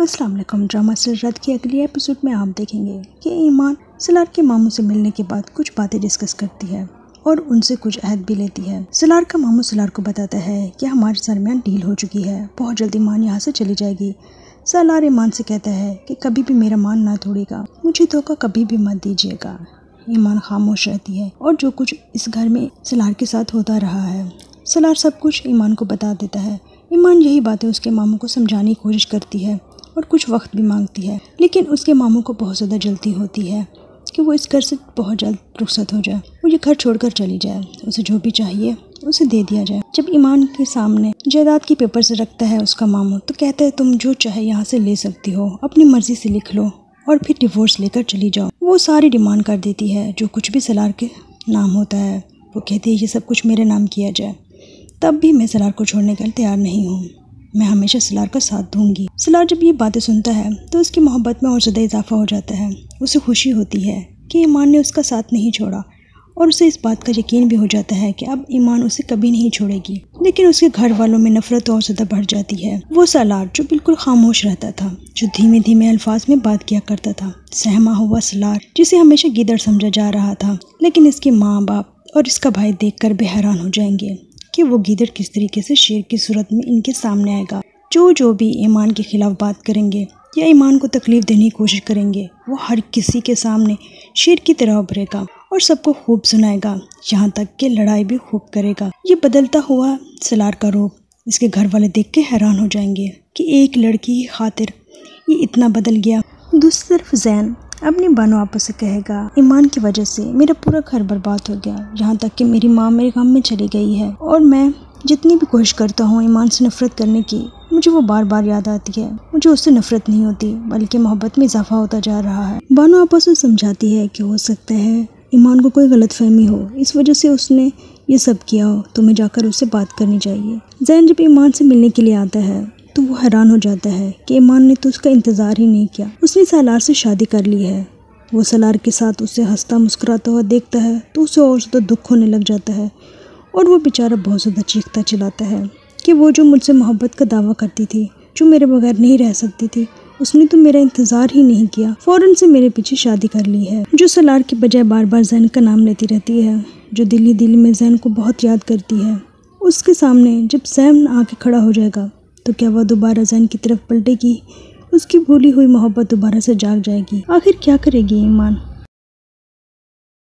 वालेकुम ड्रामा सिरत की अगली एपिसोड में आप देखेंगे कि ईमान, सलार के मामू से मिलने के बाद कुछ बातें डिस्कस करती है और उनसे कुछ अहद भी लेती है। सलार का मामू सलार को बताता है कि हमारे दरमियान डील हो चुकी है। बहुत जल्दी मान यहाँ से चली जाएगी। सलार ईमान से कहता है कि कभी भी मेरा मान ना तोड़ेगा। मुझे धोखा कभी भी मत दीजिएगा। ईमान खामोश रहती है और जो कुछ इस घर में सलार के साथ होता रहा है, सलार सब कुछ ईमान को बता देता है। ईमान यही बातें उसके मामू को समझाने की कोशिश करती है। और कुछ वक्त भी मांगती है। लेकिन उसके मामू को बहुत ज़्यादा जल्दी होती है कि वो इस घर से बहुत जल्द रुखसत हो जाए। वो ये घर छोड़कर चली जाए, उसे जो भी चाहिए, उसे दे दिया जाए। जब ईमान के सामने जायदाद की पेपर से रखता है उसका मामू तो कहता है, तुम जो चाहे यहाँ से ले सकती हो, अपनी मर्ज़ी से लिख लो और फिर डिवोर्स लेकर चली जाओ। वो सारी डिमांड कर देती है, जो कुछ भी सलार के नाम होता है। वो कहती है, ये सब कुछ मेरे नाम किया जाए। तब भी मैं सलार को छोड़ने के लिए तैयार नहीं हूँ। मैं हमेशा सलार का साथ दूँगी। सलार जब ये बातें सुनता है तो उसकी मोहब्बत में और ज़्यादा इजाफा हो जाता है। उसे खुशी होती है कि ईमान ने उसका साथ नहीं छोड़ा, और उसे इस बात का यकीन भी हो जाता है कि अब ईमान उसे कभी नहीं छोड़ेगी। लेकिन उसके घर वालों में नफरत और ज़्यादा बढ़ जाती है। वो सलार, जो बिल्कुल खामोश रहता था, जो धीमे धीमे अल्फाज में बात किया करता था, सहमा हुआ सलार, जिसे हमेशा गिदड़ समझा जा रहा था। लेकिन इसके माँ बाप और इसका भाई देखकर बेहरान हो जाएँगे। कि वो गिदड़ किस तरीके से शेर की सूरत में इनके सामने आएगा। जो जो भी ईमान के खिलाफ बात करेंगे या ईमान को तकलीफ़ देने की कोशिश करेंगे, वो हर किसी के सामने शेर की तरह उभरेगा और सबको खूब सुनाएगा। यहाँ तक कि लड़ाई भी खूब करेगा। ये बदलता हुआ सलार का रूप इसके घर वाले देख के हैरान हो जाएँगे कि एक लड़की की खातिर ये इतना बदल गया। दूसरी तरफ़ जैन अपनी बानो आपस से कहेगा, ईमान की वजह से मेरा पूरा घर बर्बाद हो गया। यहाँ तक कि मेरी माँ मेरे गम में चली गई है और मैं जितनी भी कोशिश करता हूँ ईमान से नफरत करने की, मुझे वो बार बार याद आती है। मुझे उससे नफरत नहीं होती, बल्कि मोहब्बत में इजाफा होता जा रहा है। बानो आपस में समझाती है कि हो सकता है ईमान को कोई गलत फहमी हो। इस वजह से उसने ये सब किया हो तुम्हें जाकर उससे बात करनी चाहिए। जैन जब ईमान से मिलने के लिए आता है तो वो हैरान हो जाता है कि ईमान ने तो उसका इंतज़ार ही नहीं किया। उसने सलार से शादी कर ली है। वो सलार के साथ उसे हंसता मुस्कुराता हुआ देखता है तो उसे और ज़्यादा दुख होने लग जाता है और वो बेचारा बहुत ज़्यादा चीखता चिल्लाता है कि वो जो मुझसे मोहब्बत का दावा करती थी, जो मेरे बगैर नहीं रह सकती थी, उसने तो मेरा इंतज़ार ही नहीं किया। फ़ौरन से मेरे पीछे शादी कर ली है, जो सलार के बजाय बार बार जैन का नाम लेती रहती है, जो दिल्ली दिल में जैन को बहुत याद करती है। उसके सामने जब सैम आके खड़ा हो जाएगा तो क्या वह दोबारा जैन की तरफ़ पलटेगी? उसकी भूली हुई मोहब्बत दोबारा से जाग जाएगी। आखिर क्या करेगी ईमान?